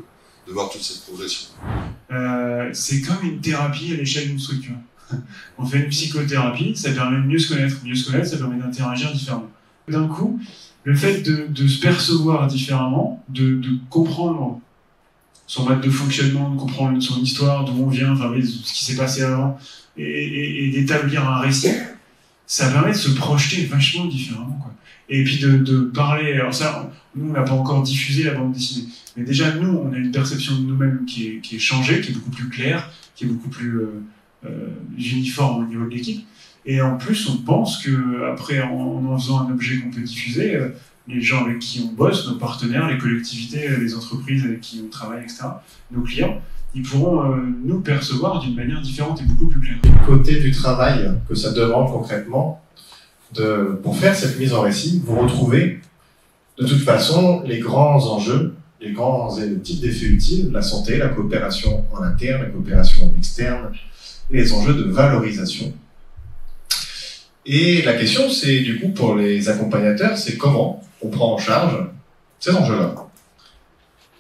de voir toute cette progression. Euh, c'est comme une thérapie à l'échelle d'une structure. On fait une psychothérapie, ça permet de mieux se connaître. Mieux se connaître, ça permet d'interagir différemment. D'un coup, le fait de, se percevoir différemment, de, comprendre son mode de fonctionnement, de comprendre son histoire, d'où on vient, enfin, ce qui s'est passé avant, et, et d'établir un récit, ça permet de se projeter vachement différemment. Quoi. Et puis de, de parler, alors ça, nous, on n'a pas encore diffusé la bande dessinée, mais déjà, nous, on a une perception de nous-mêmes qui est, qui est changée, qui est beaucoup plus claire, qui est beaucoup plus euh, euh, uniforme au niveau de l'équipe. Et en plus, on pense que après, en, en faisant un objet qu'on peut diffuser, euh, les gens avec qui on bosse, nos partenaires, les collectivités, les entreprises avec qui on travaille, etc., nos clients, ils pourront euh, nous percevoir d'une manière différente et beaucoup plus claire. Côté du travail que ça demande concrètement, pour faire cette mise en récit, vous retrouvez de toute façon les grands enjeux, les grands types d'effets utiles, la santé, la coopération en interne, la coopération externe, les enjeux de valorisation. Et la question, c'est du coup pour les accompagnateurs, c'est comment prend en charge ces enjeux-là.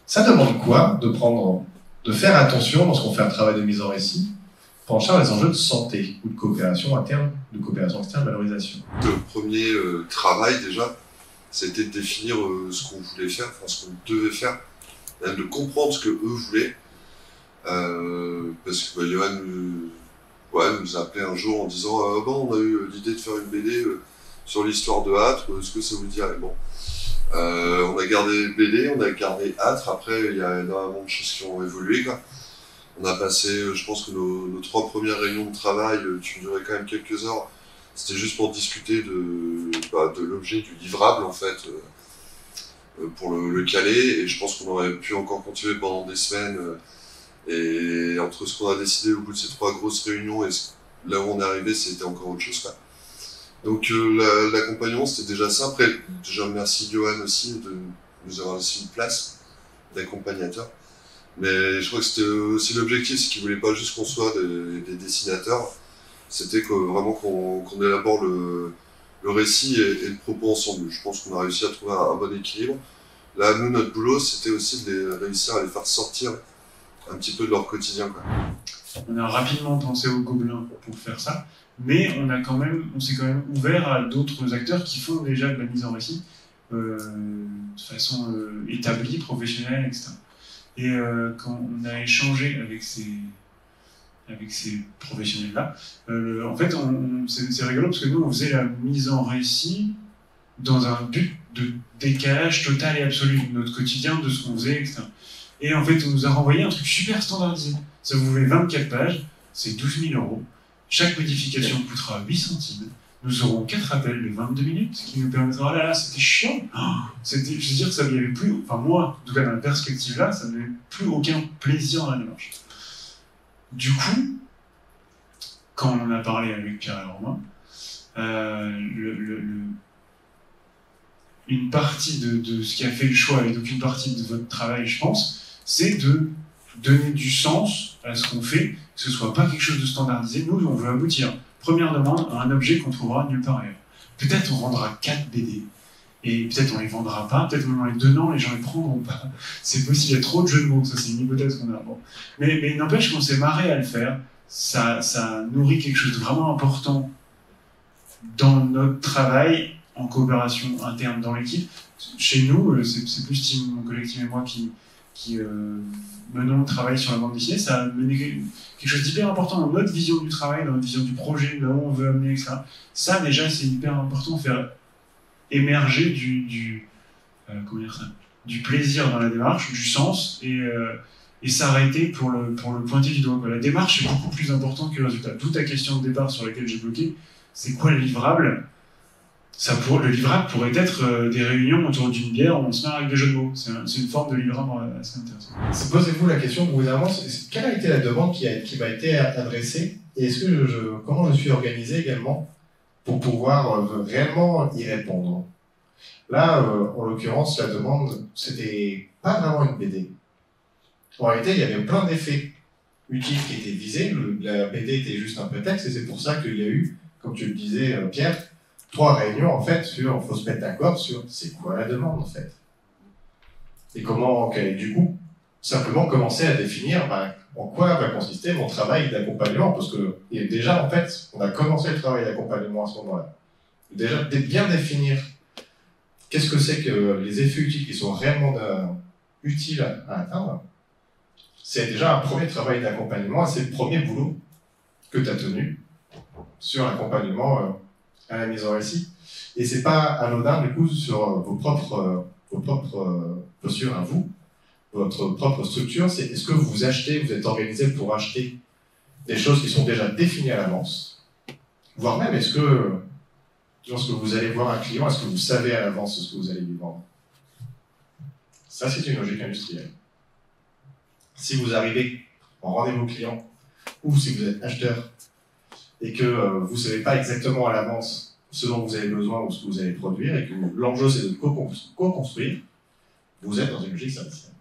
Ça demande quoi de prendre, de faire attention lorsqu'on fait un travail de mise en récit, prendre en charge les enjeux de santé ou de coopération interne, de coopération externe, valorisation? Le premier euh, travail déjà, c'était de définir euh, ce qu'on voulait faire, ce qu'on devait faire, de comprendre ce que eux voulaient. Euh, parce que bah, Johan nous, a appelé un jour en disant ah, bon, on a eu l'idée de faire une BD sur l'histoire de Hâtre, est-ce que ça vous dirait bon. Euh, on a gardé BD, on a gardé Hâtre, après il y a énormément de choses qui ont évolué. On a passé, euh, je pense que nos, trois premières réunions de travail, euh, qui duraient quand même quelques heures, c'était juste pour discuter de, bah, l'objet, du livrable en fait, euh, euh, pour le, le, caler. Et je pense qu'on aurait pu encore continuer pendant des semaines. Euh, et entre ce qu'on a décidé au bout de ces trois grosses réunions et ce, là où on est arrivé, c'était encore autre chose. Donc euh, l'accompagnement, c'était déjà ça. Après, déjà merci Johan aussi de nous avoir laissé une place d'accompagnateur. Mais je crois que c'était aussi l'objectif, c'est qu'il voulait pas juste qu'on soit des, des dessinateurs, c'était que, vraiment qu'on qu élabore le, récit et, le propos ensemble. Je pense qu'on a réussi à trouver un, bon équilibre. Là, nous, notre boulot, c'était aussi de réussir à les faire sortir un petit peu de leur quotidien. On a rapidement pensé aux gobelins pour faire ça, mais on a quand même, on s'est quand même ouvert à d'autres acteurs qui font déjà de la mise en récit euh, de façon euh, établie, professionnelle, etc. Et euh, quand on a échangé avec ces avec ces professionnels-là, en fait, c'est rigolo parce que nous, on faisait la mise en récit dans un but de décalage total et absolu de notre quotidien, de ce qu'on faisait, etc. Et en fait, on nous a renvoyé un truc super standardisé. Ça vous fait 24 pages, c'est 12 000 euros. Chaque modification coûtera 8 centimes. Nous aurons 4 appels de 22 minutes qui nous permettront. Là là, c'était chiant Je veux dire ça n'y avait plus. Enfin, moi, en tout cas, dans la perspective là, ça n'avait plus aucun plaisir dans la démarche. Du coup, quand on en a parlé avec Pierre et Romain, euh, une partie de, de, ce qui a fait le choix, et donc une partie de votre travail, je pense, c'est de donner du sens à ce qu'on fait, que ce soit pas quelque chose de standardisé. Nous, on veut aboutir, première demande, à un objet qu'on trouvera nulle part ailleurs. Peut-être on vendra 4 BD, et peut-être on les vendra pas, peut-être même en les donnant, les gens les prendront pas. C'est possible, il y a trop de jeux de mots, ça c'est une hypothèse qu'on a. Mais, mais n'empêche qu'on s'est marré à le faire, ça, ça nourrit quelque chose de vraiment important dans notre travail en coopération interne dans l'équipe. Chez nous, c'est plus Tim, mon collectif et moi qui, qui euh, menons le travail sur la bande dessinée, ça a mené quelque chose d'hyper important dans notre vision du travail, dans notre vision du projet, là où on veut amener, etc. Ça, déjà, c'est hyper important, faire émerger du, du, euh, comment dire ça, du plaisir dans la démarche, du sens, et, euh, et s'arrêter pour le, pour le pointer du doigt. La démarche est beaucoup plus importante que le résultat. D'où ta question de départ sur laquelle j'ai bloqué, c'est quoi le livrable? Le livrable pourrait être euh, des réunions autour d'une bière on se met avec des jeux de mots. C'est un, une forme de livrable assez intéressante. Posez-vous la question, gouvernement, quelle a été la demande qui, a, m'a été adressée et est-ce je, je, comment je suis organisé également pour pouvoir euh, réellement y répondre? Là, euh, en l'occurrence, la demande, c'était pas vraiment une BD. En réalité, il y avait plein d'effets utiles qui étaient visés. La BD était juste un prétexte et c'est pour ça qu'il y a eu, comme tu le disais, euh, Pierre, trois réunions en fait sur, faut se mettre d'accord sur c'est quoi la demande en fait. Et comment, du coup, simplement commencer à définir bah, en quoi va consister mon travail d'accompagnement parce que et déjà en fait, on a commencé le travail d'accompagnement à ce moment-là. Déjà, de bien définir qu'est-ce que c'est que les effets utiles qui sont réellement euh, utiles à, atteindre, c'est déjà un premier travail d'accompagnement c'est le premier boulot que tu as tenu sur l'accompagnement euh, à la mise en récit. Et c'est pas anodin du coup sur euh, vos propres, euh, vos propres euh, postures à vous, votre propre structure, c'est est-ce que vous achetez, vous êtes organisé pour acheter des choses qui sont déjà définies à l'avance, voire même est-ce que lorsque vous allez voir un client, est-ce que vous savez à l'avance ce que vous allez lui vendre? Ça, c'est une logique industrielle. Si vous arrivez en rendez-vous client, ou si vous êtes acheteur, et que euh, vous ne savez pas exactement à l'avance ce dont vous avez besoin ou ce que vous allez produire, et que l'enjeu c'est de co-construire, vous êtes dans une logique servicielle.